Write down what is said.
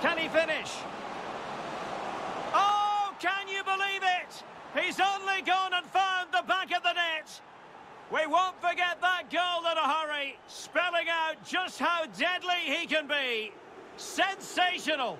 Can he finish? Oh, can you believe it? He's only gone and found the back of the net. We won't forget that goal in a hurry, spelling out just how deadly he can be. Sensational.